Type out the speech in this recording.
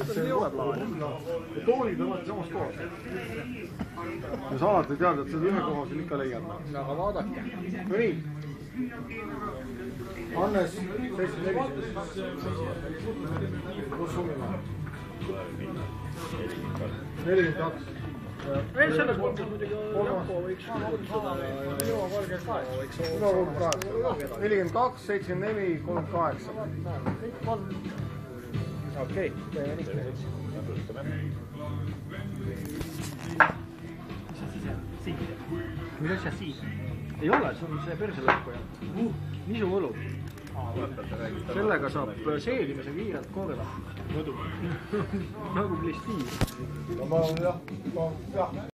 aastasel ei ole plaani. toolid on alati samas kohas. ja sa alati tead, et seda ühe koha seal ikka leiad. aga vaadake, no nii. Hannes, seitsekümmend neli. kus summina? nelikümmend kaks. ei selles mõttes muidugi Jaako võiks kutsuda minu on kolmkümmend kaheksa. minu on kolmkümmend kaheksa. nelikümmend kaks, seitsekümmend neli, kolmkümmend kaheksa. okei, teeme nii. mis asja siin? ei ole, see on see perselõhkuja uh,. nisuvõlu. sellega saab seedimise kiirelt korda. nagu plistiir. no ma jah, no jah,